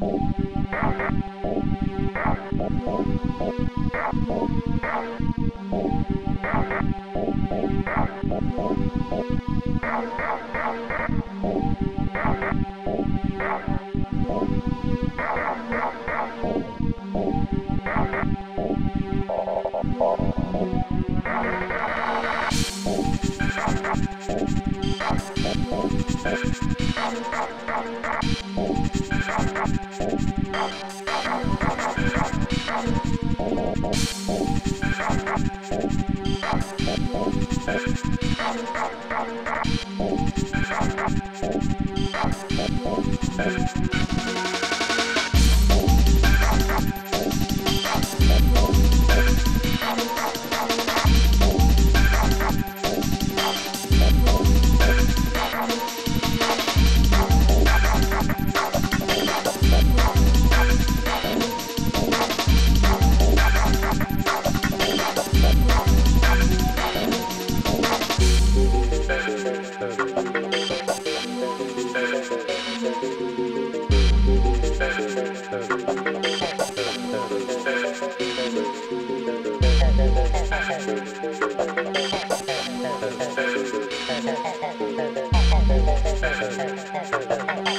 Oh. Wow. Thank you.